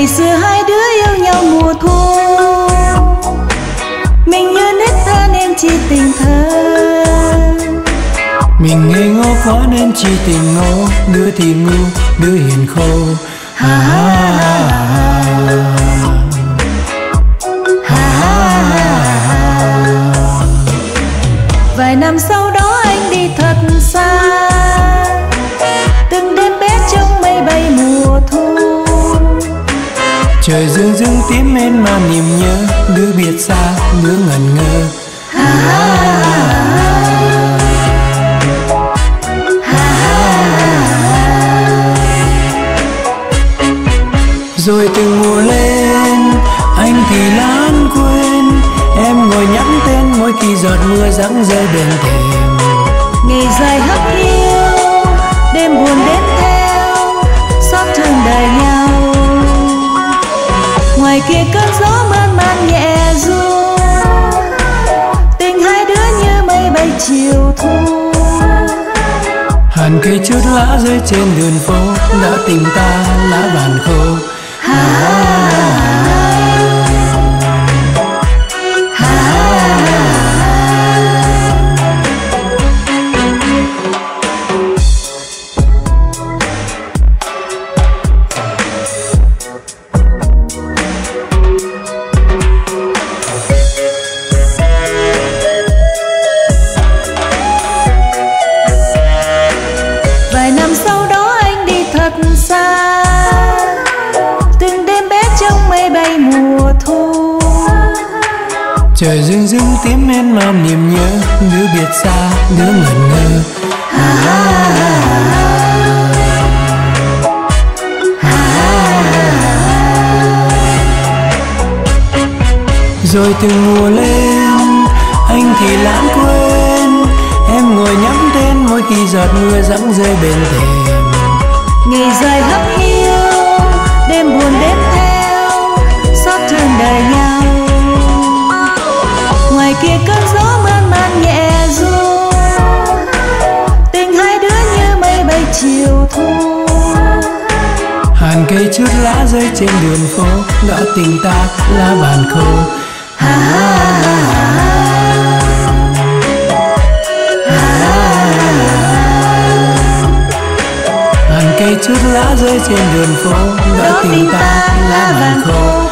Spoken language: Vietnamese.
ngày xưa hai đứa yêu nhau mùa thu. Mình như nếp thơ nên chỉ tình thơ. Mình ngây ngô quá nên chỉ tình ngô đứa thì ngu đứa hiền khô. Ha ha ha ha. Vài năm sau đó anh đi thật xa. Trời dương dương tím men mà niềm nhớ, đứa biệt xa, đứa ngẩn ngơ. Rồi từng mùa lên, anh thì lãng quên. Em ngồi nhắn tên mỗi khi giọt mưa răng rơi bên thềm. Ngày dài hấp kia cơn gió mơn man nhẹ ru tình hai đứa như mây bay chiều thu. Hàn cây chút lá rơi trên đường phố đã tình ta lá vàng khô. Vài trời dương dương tím men mang niềm nhớ, đứa biệt xa, đứa ngẩn ngơ. Rồi từng mùa lên, anh thì lãng quên. Em ngồi nhắm tên mỗi khi giọt mưa răng rơi bên thềm. Ngày dài hấp cây chút lá rơi trên đường phố đã tình ta lá bàn khô. Hàn cây chút lá rơi trên đường phố đã tình ta lá bàn khô